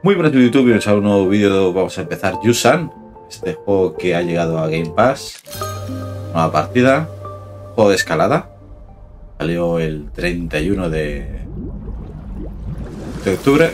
Muy buenas YouTube, bienvenidos a un nuevo vídeo. Vamos a empezar Yusan, este juego que ha llegado a Game Pass. Nueva partida, juego de escalada. Salió el 31 de, de octubre.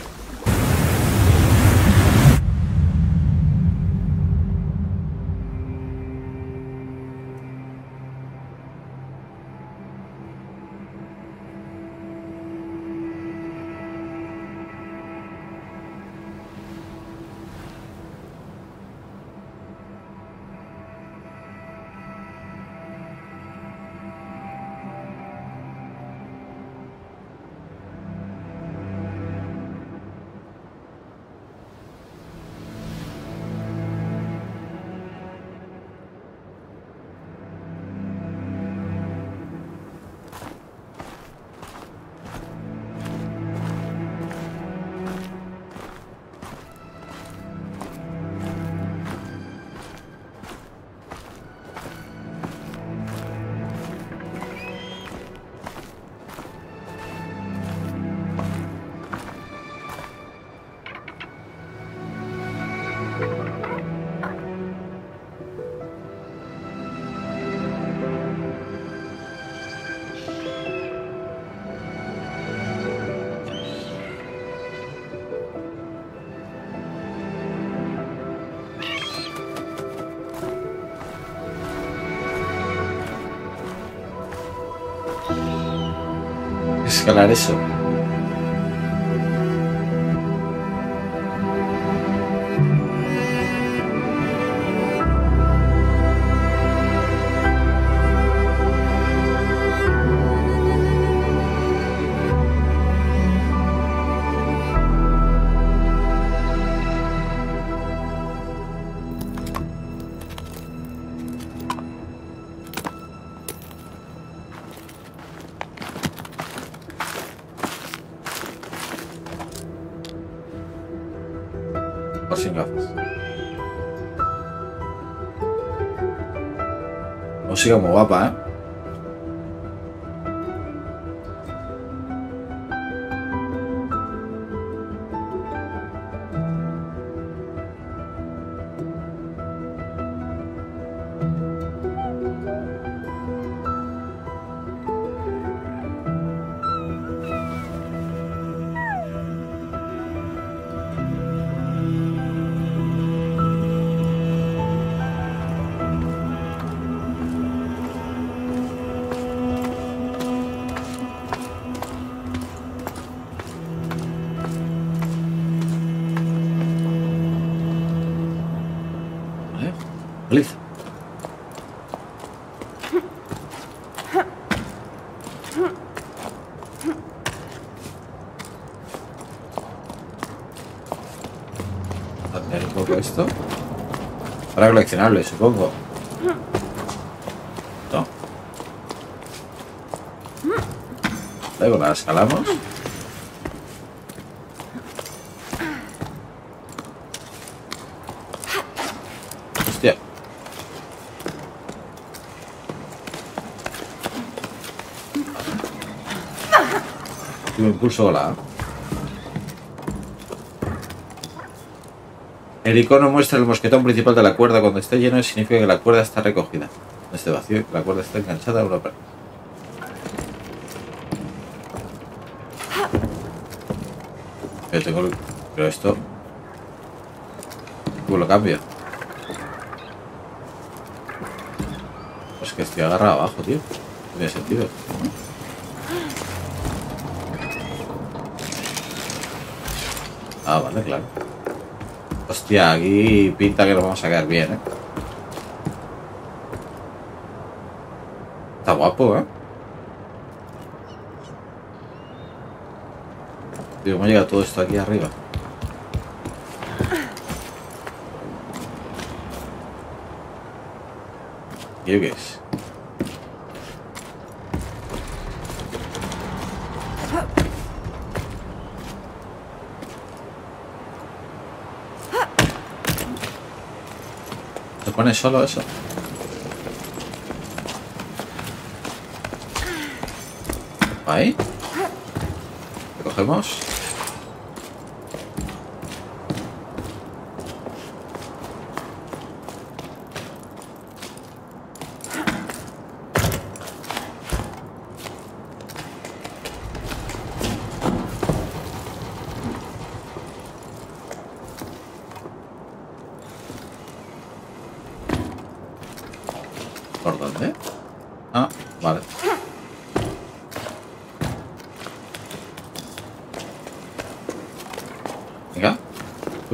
Escalar eso. O Música muy guapa, ¿eh? Coleccionable, supongo. No. Luego la escalamos. Hostia. Tuve impulso la El icono muestra el mosquetón principal de la cuerda. Cuando esté lleno, significa que la cuerda está recogida. Cuando esté vacío, la cuerda está enganchada a una pared. Pero, tengo pero esto. ¿Cómo lo cambio? Pues que estoy agarrado abajo, tío. No tiene sentido. Ah, vale, claro. Hostia, aquí pinta que nos vamos a quedar bien, ¿eh? Está guapo, ¿eh? Tío, ¿cómo llega todo esto aquí arriba? ¿Y qué es? ¿Se pone solo eso? Ahí. Lo cogemos.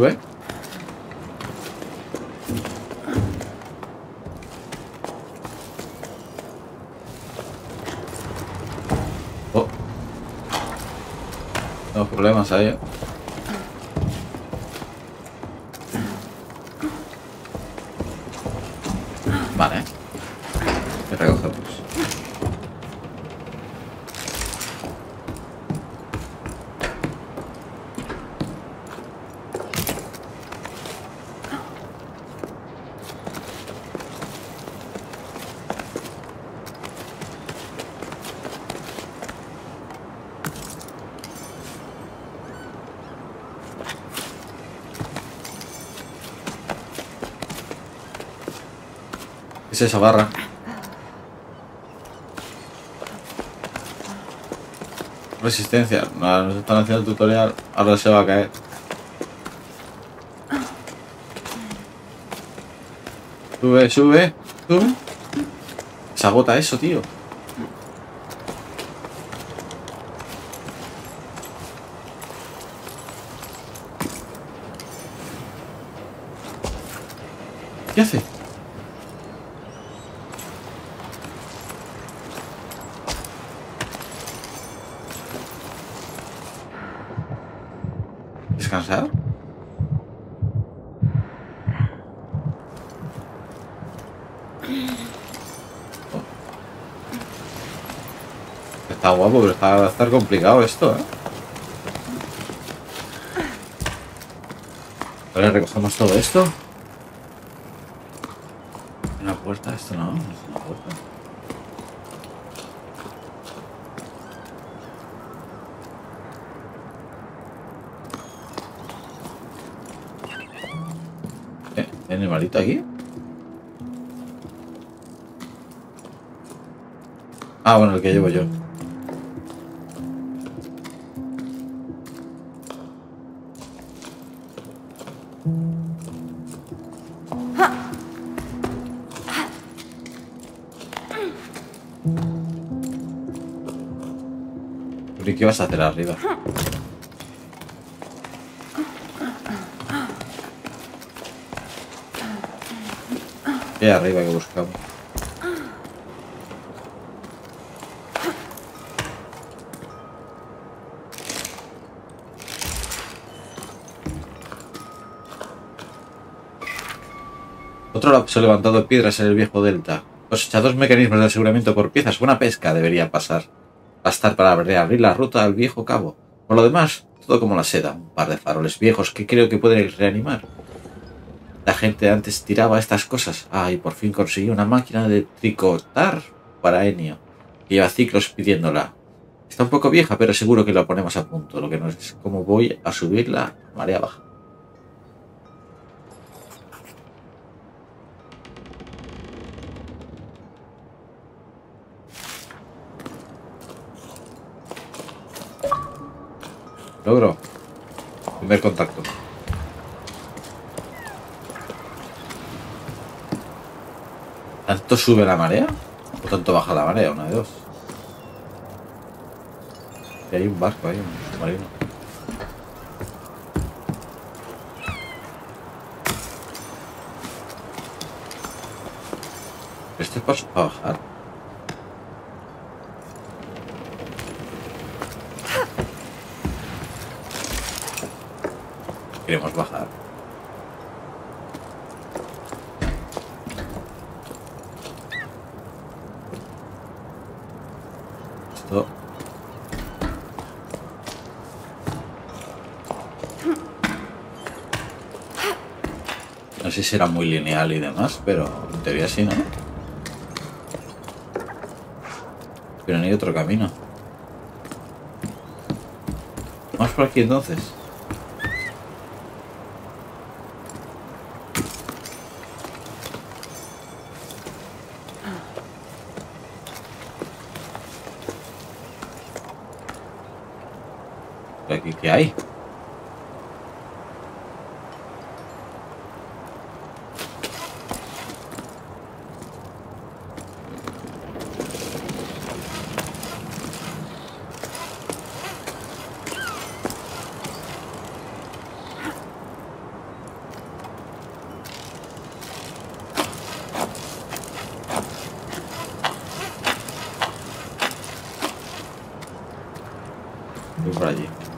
Sube. Oh. Tengo problemas ahí. Vale. Y recogemos. ¿Qué es esa barra? Resistencia. Nada, nos están haciendo el tutorial. Ahora se va a caer. Sube, sube, sube. Se agota eso, tío. ¿Qué hace? ¿Descansar? Oh. Está guapo, pero está, estar complicado esto, ¿eh? Ahora recogemos todo esto. Una puerta, esto no, no es una puerta. ¿Eh? ¿Hay animalito aquí? Ah, bueno, el que llevo yo. ¿Y qué vas a hacer arriba? ¿Qué hay arriba que buscamos? Otro lapso levantado de piedras en el viejo delta. Cosecha mecanismos de aseguramiento por piezas. Buena pesca debería pasar. Bastar para reabrir la ruta al viejo cabo. Por lo demás, todo como la seda. Un par de faroles viejos que creo que pueden reanimar. La gente antes tiraba estas cosas. Ah, y por fin conseguí una máquina de tricotar para Enio. Que lleva ciclos pidiéndola. Está un poco vieja, pero seguro que la ponemos a punto. Lo que no es cómo voy a subirla marea baja. Logro. Primer contacto. ¿Tanto sube la marea? ¿O tanto baja la marea? Una de dos. Hay un barco ahí, un marino. ¿Este es para bajar? Queremos bajar. No sé si será muy lineal y demás, pero en teoría sí, ¿no? Pero no otro camino. Vamos por aquí entonces. Olha aí. Vou pra ali.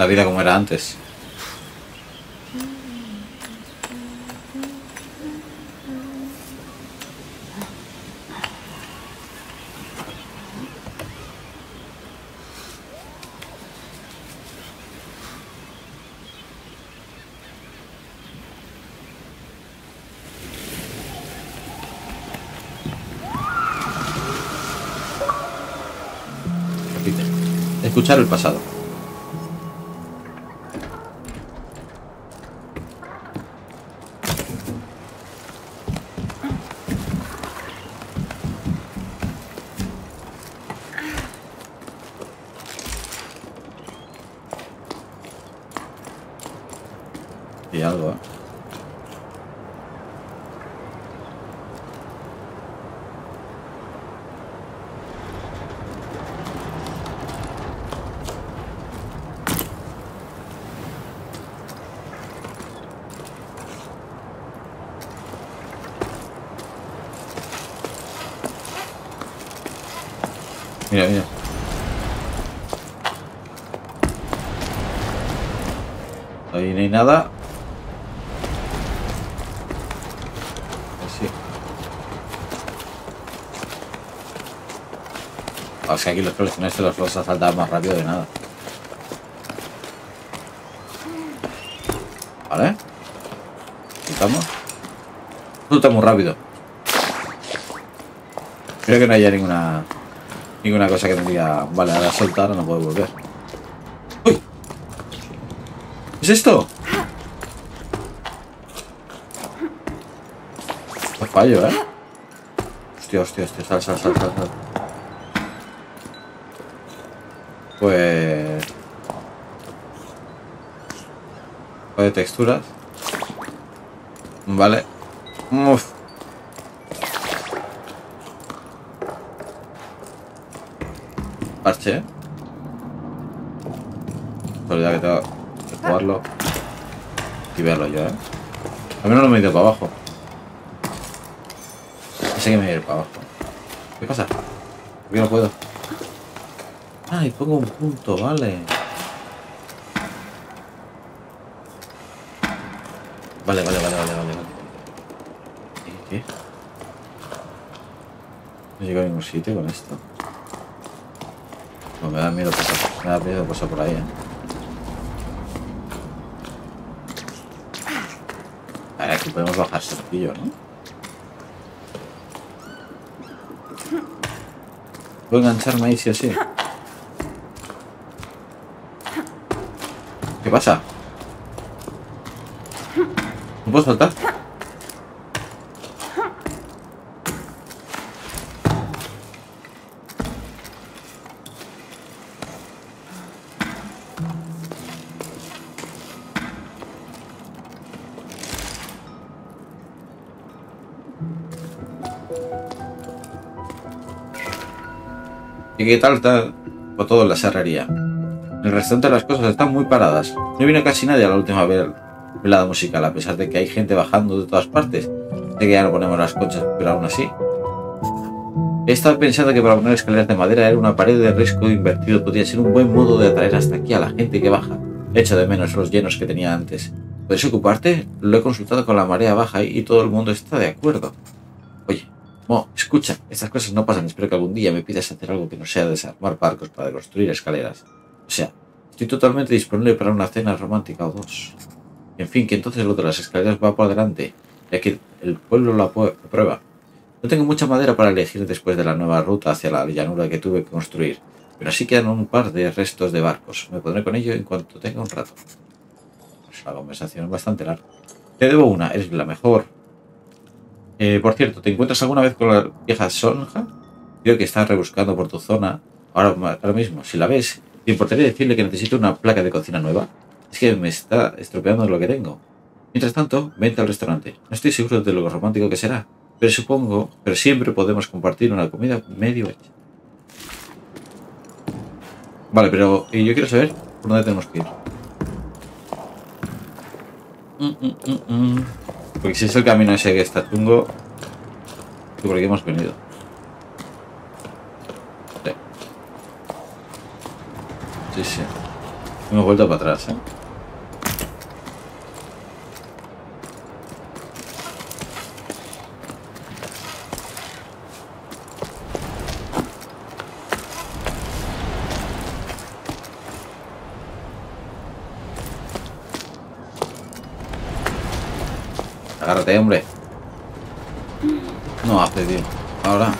La vida como era antes. Escuchar el pasado. Y algo, ¿eh? Mira, mira. Ahí no hay nada. Sí. Es que aquí los coleccionistas los los saltan más rápido de nada. Vale. Quitamos. Resulta muy rápido. Creo que no haya ninguna ninguna cosa que me diga, vale, ahora soltar no puedo volver. ¡Uy! ¿qué ¿Es esto? Fallo, ¿eh? Hostia, hostia, hostia, sal, sal, sal, sal, sal. Pues... De texturas. Vale. Uf. Parche. Solo ya que tengo que jugarlo. Y verlo yo, eh. A mí no me he ido para abajo. Sé que me voy a ir para abajo. ¿Qué pasa? ¿Por qué no puedo? Ah, y pongo un punto. Vale, vale, vale, vale, vale. vale. ¿Y qué? No llego a ningún sitio con esto. No, me da miedo pasar, me da miedo pasar por ahí, eh. A ver, aquí podemos bajar sencillo, ¿no? Puedo engancharme ahí sí o sí. ¿Qué pasa? ¿No puedo saltar? ¿Y qué tal está por todo en la serrería? El restante de las cosas están muy paradas. No vino casi nadie a la última vel- velada musical, a pesar de que hay gente bajando de todas partes. De que ya no ponemos las conchas, pero aún así. He estado pensando que para poner escaleras de madera era una pared de risco invertido podría ser un buen modo de atraer hasta aquí a la gente que baja. Echo de menos los llenos que tenía antes. ¿Puedes ocuparte? Lo he consultado con la marea baja y todo el mundo está de acuerdo. Escucha, estas cosas no pasan. Espero que algún día me pidas hacer algo que no sea desarmar barcos para construir escaleras. O sea, estoy totalmente disponible para una cena romántica o dos. En fin, que entonces lo de las escaleras va por delante, ya que el pueblo lo aprueba. No tengo mucha madera para elegir después de la nueva ruta hacia la llanura que tuve que construir. Pero sí quedan un par de restos de barcos. Me pondré con ello en cuanto tenga un rato. Es una conversación bastante larga. Te debo una, eres la mejor. Eh, por cierto, ¿te encuentras alguna vez con la vieja Sonja? Creo que está rebuscando por tu zona. Ahora, mismo, si la ves, ¿te importaría decirle que necesito una placa de cocina nueva? Es que me está estropeando lo que tengo. Mientras tanto, vente al restaurante. No estoy seguro de lo romántico que será, pero supongo, pero siempre podemos compartir una comida medio hecha. Vale, pero y yo quiero saber por dónde tenemos que ir. Mm, mm, mm. Porque si es el camino ese que está que por aquí hemos venido. Sí, sí. Hemos vuelto para atrás, ¿eh? Agárrate, hombre. No hace, tío. Ahora.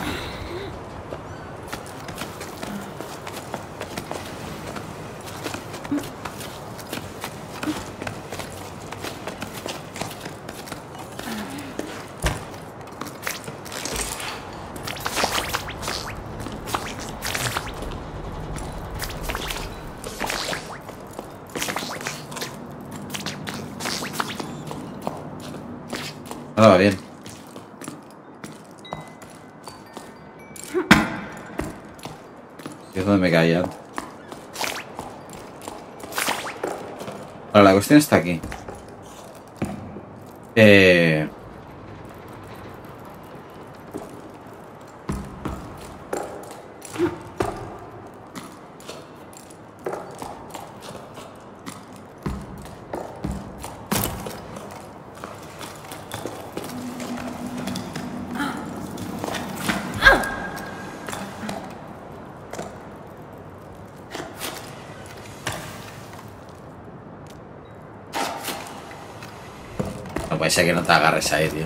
Nada va bien. Y es donde me caía. Ahora, la está aquí. Eh... Ser que no te agarres ahí, tío.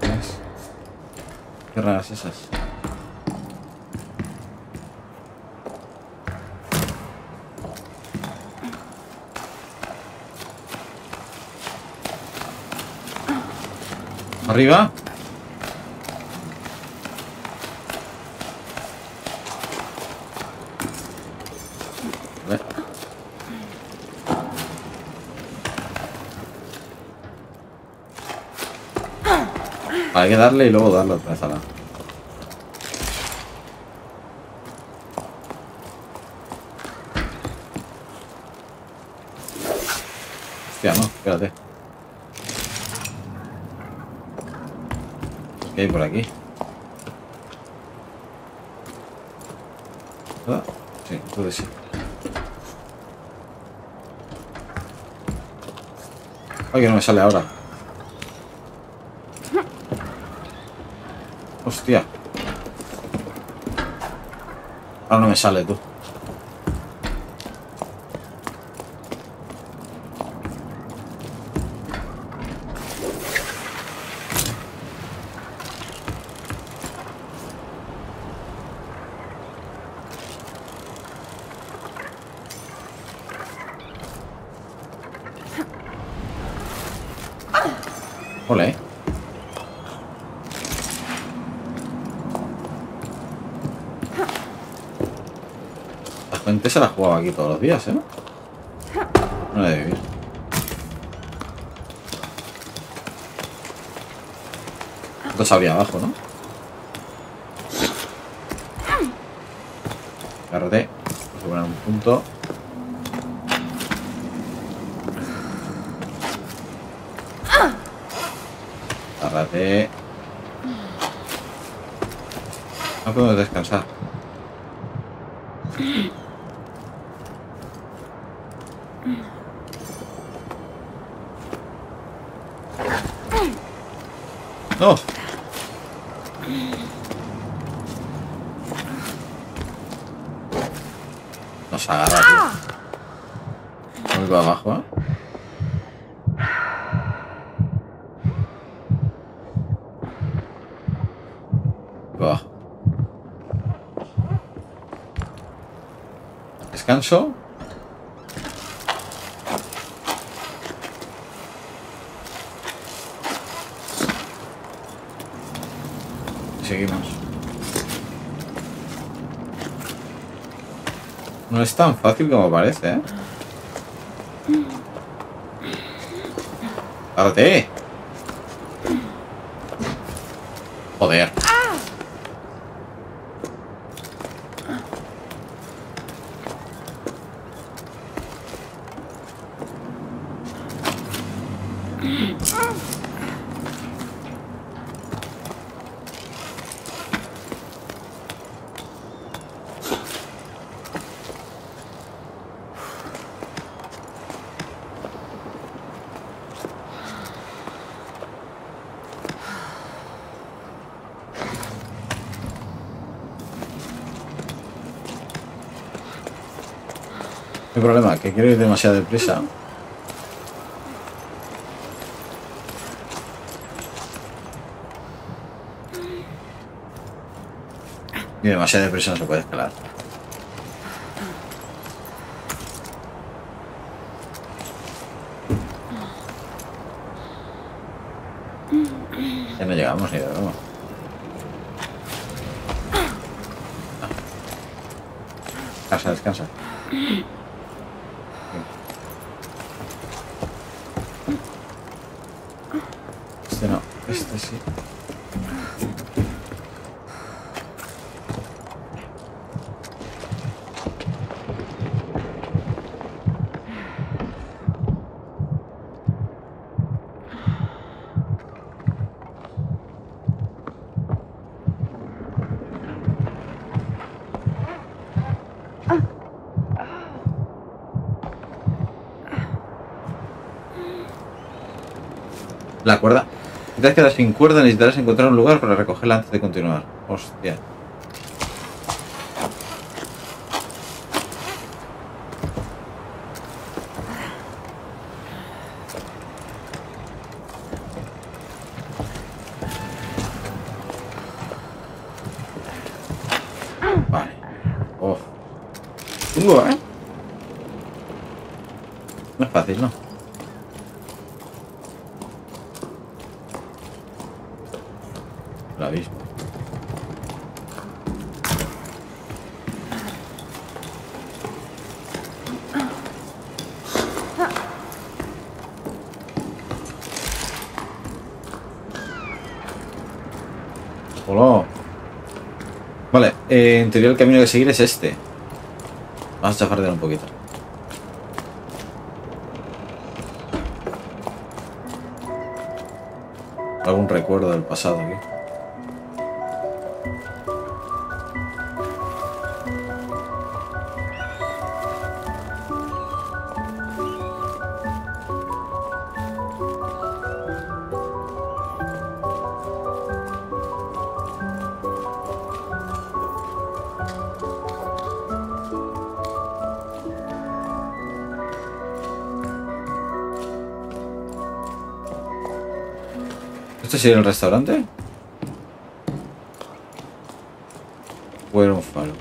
¿Ves? Qué raras esas. Arriba. Hay que darle y luego darle otra vez a la. Hostia, no, espérate. ¿Qué hay por aquí? ¿Nada? Sí, entonces sí. Ay, que no me sale ahora. Hostia. Ahora no me sale, tú. Ole. La gente se la jugaba aquí todos los días, ¿eh? No debe vivir. Entonces había abajo, ¿no? Agárrate. Vamos a poner un punto. Agárrate. No podemos descansar. ¡No! Nos agarra, tío. Muy para abajo, ¿eh? Descanso. Seguimos. No es tan fácil como parece, ¿eh? ¡Párate! Joder. El problema, que ir demasiado deprisa. Y demasiado deprisa no se puede escalar. Ya no llegamos ni de broma. Descansa, descansa. Este no, este sí. La cuerda. Has quedado sin cuerda, necesitarás encontrar un lugar para recogerla antes de continuar. Hostia. Vale. Oh. ¿eh? No es fácil, ¿no? Lo abismo. Hola. Vale, eh, en teoría el camino que seguir es este. Vamos a chafardear un poquito. Algún recuerdo del pasado aquí. ¿Esto sería el restaurante? ¿O era un faro?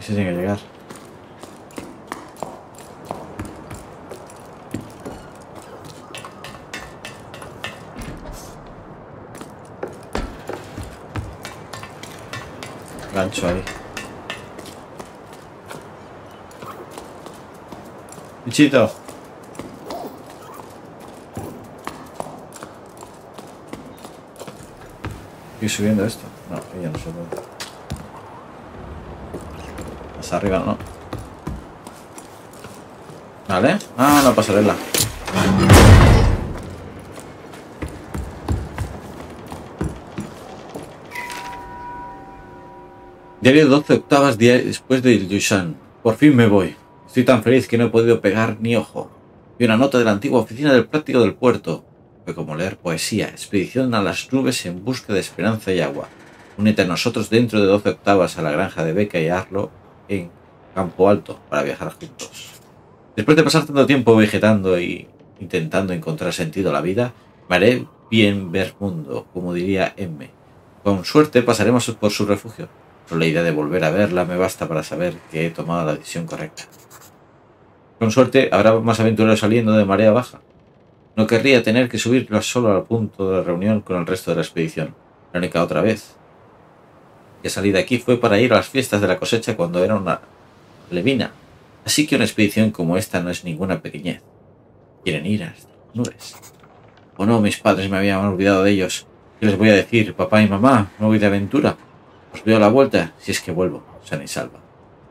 Ese tiene que llegar. Gancho ahí. Bichito. Subiendo esto. No, ya no se puede. Más arriba no. Vale. Ah, la pasarela. Diario de 12 octavas día después de Yushan. Por fin me voy. Estoy tan feliz que no he podido pegar ni ojo. Vi una nota de la antigua oficina del práctico del puerto. Fue como leer poesía, expedición a las nubes en busca de esperanza y agua. Únete a nosotros dentro de 12 octavas a la granja de Beca y Arlo en Campo Alto para viajar juntos. Después de pasar tanto tiempo vegetando y intentando encontrar sentido a la vida, me haré bien ver mundo, como diría M. Con suerte pasaremos por su refugio. Pero la idea de volver a verla me basta para saber que he tomado la decisión correcta. Con suerte habrá más aventureros saliendo de marea baja. No querría tener que subir solo al punto de la reunión con el resto de la expedición. La única otra vez que salí de aquí fue para ir a las fiestas de la cosecha cuando era una levina. Así que una expedición como esta no es ninguna pequeñez. Quieren ir a las nubes. O no, mis padres me habían olvidado de ellos. ¿Qué les voy a decir? Papá y mamá, no voy de aventura. Os veo a la vuelta si es que vuelvo, sana y salva.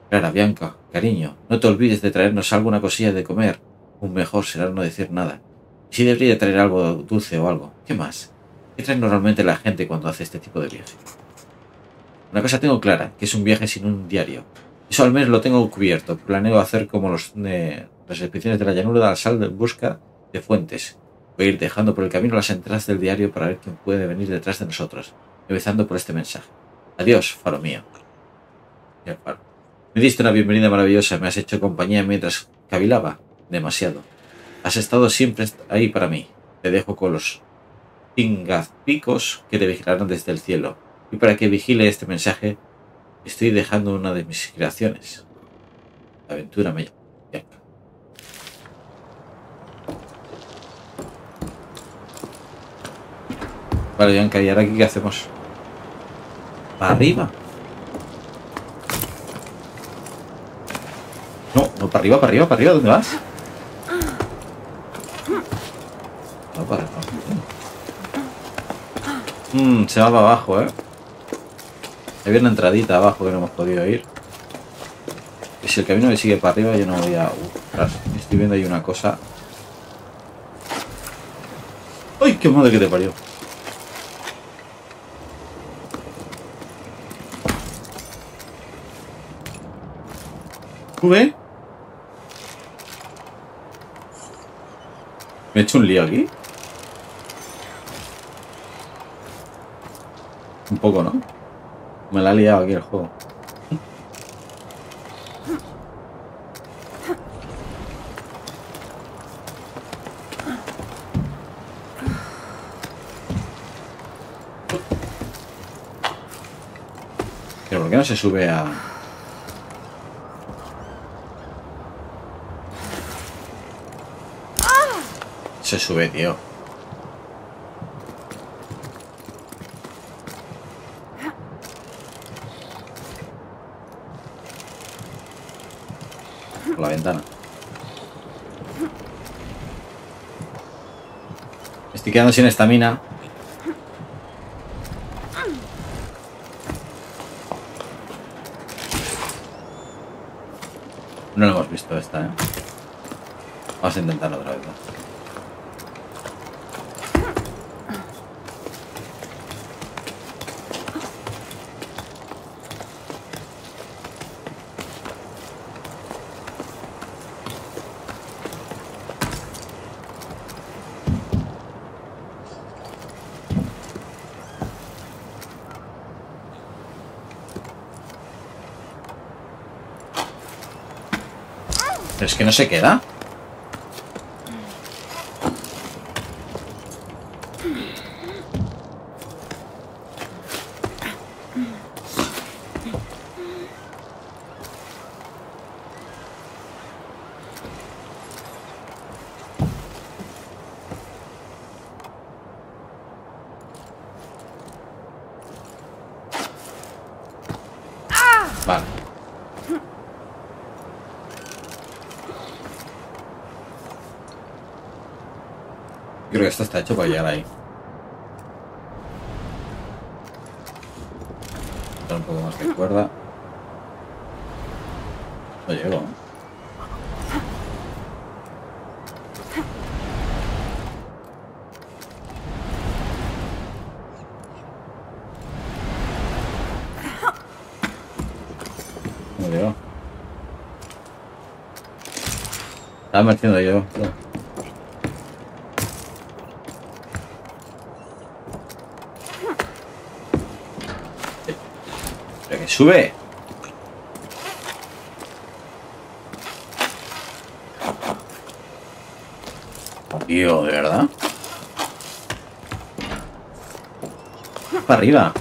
Clara, Bianca, cariño, no te olvides de traernos alguna cosilla de comer. Un mejor será no decir nada. Si debería traer algo dulce o algo. ¿Qué más? ¿Qué trae normalmente la gente cuando hace este tipo de viaje? Una cosa tengo clara, que es un viaje sin un diario. Eso al menos lo tengo cubierto. Planeo hacer como los, de las expediciones de la llanura de la sal en busca de fuentes. Voy a ir dejando por el camino las entradas del diario para ver quién puede venir detrás de nosotros, empezando por este mensaje. Adiós, faro mío. Me diste una bienvenida maravillosa, me has hecho compañía mientras cavilaba. Demasiado. Has estado siempre ahí para mí. Te dejo con los pingazpicos que te vigilarán desde el cielo. Y para que vigile este mensaje, estoy dejando una de mis creaciones. La aventura me llama. Vale, Bianca, ¿y ahora aquí qué hacemos? ¿Para arriba? No, para arriba, para arriba, para arriba, ¿dónde vas? No, para abajo. Mmm, se va para abajo, ¿eh? Había una entradita abajo que no hemos podido ir. Y si el camino me sigue para arriba, yo no voy a... Estoy viendo ahí una cosa. ¡Ay, qué madre que te parió! ¿Sube? ¿Me he hecho un lío aquí? Un poco, ¿no? Me la ha liado aquí el juego. ¿Pero por qué no se sube a...? Se sube, tío. La ventana. Estoy quedando sin estamina. No lo hemos visto esta, ¿eh? Vamos a intentarlo otra vez. Que no se queda. Vale. Creo que esto está hecho para llegar ahí. Un poco más de cuerda. No llego. No llego. Estaba metiendo yo. Sube. Tío, ¿de verdad? Para arriba.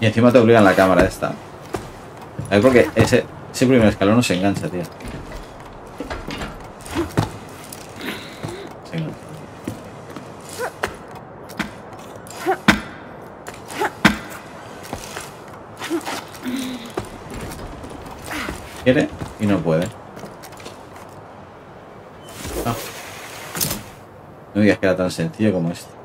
Y encima te obligan la cámara esta. A ver, porque ese, ese primer escalón no se engancha, tío. Se engancha. Quiere y no puede. Ah. No digas que era tan sencillo como esto.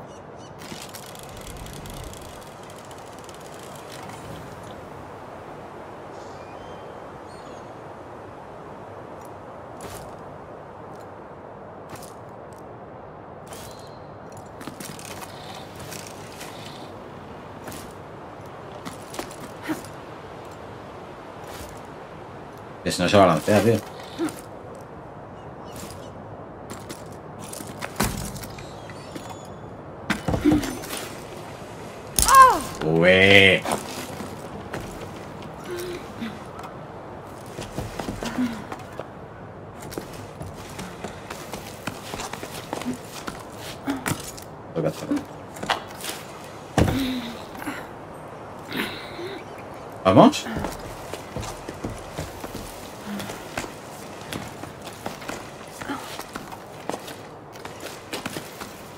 Que si no se balancea, tío. Ué. Toca hacerlo. ¿Vamos?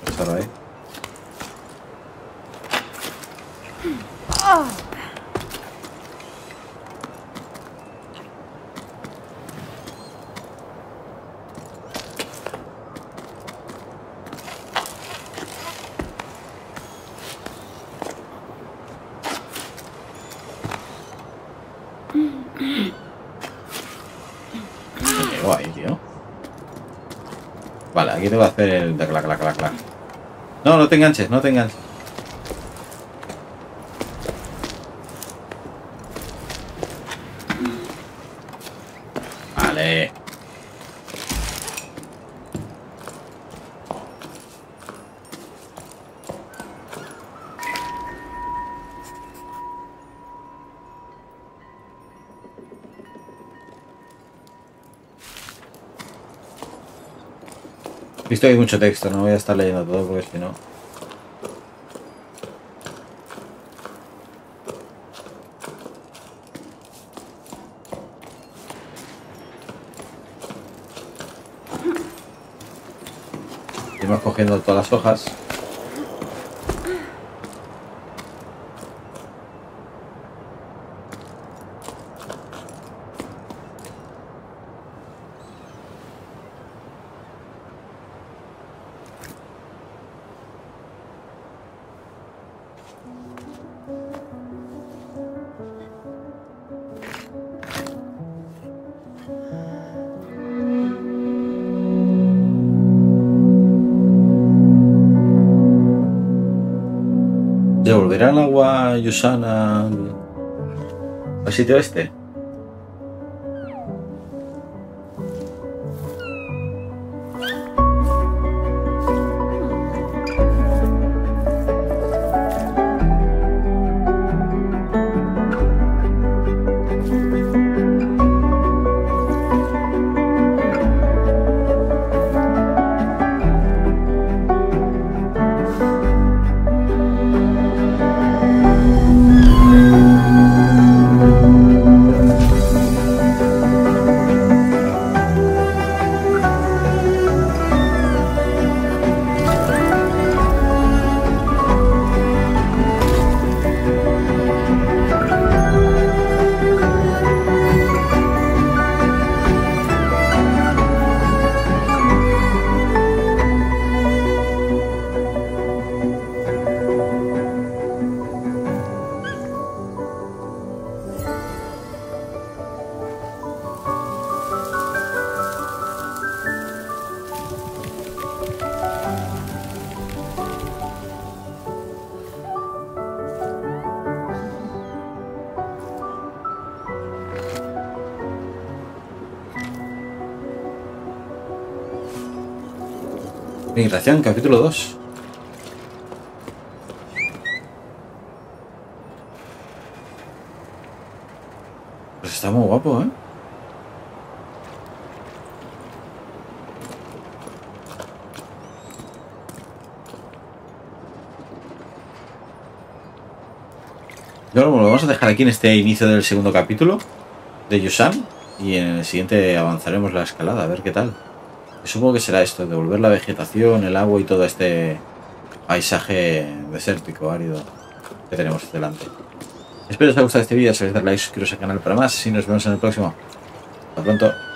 Estar ahí. No llego ahí, tío. Aquí tengo que hacer el clac, clac, clac, clac. No, no te enganches, no te enganches. Vale. Visto que hay mucho texto, no voy a estar leyendo todo porque si no. Iremos cogiendo todas las hojas. ¿Devolverá el agua Yusana al, Migración, capítulo 2. Pues está muy guapo, ¿eh? Bueno, lo vamos a dejar aquí en este inicio del segundo capítulo de Yusan y en el siguiente avanzaremos la escalada, a ver qué tal. Supongo que será esto, devolver la vegetación, el agua y todo este paisaje desértico, árido que tenemos delante. Espero que os haya gustado este vídeo, si os like, suscribiros al canal para más y nos vemos en el próximo. Hasta pronto.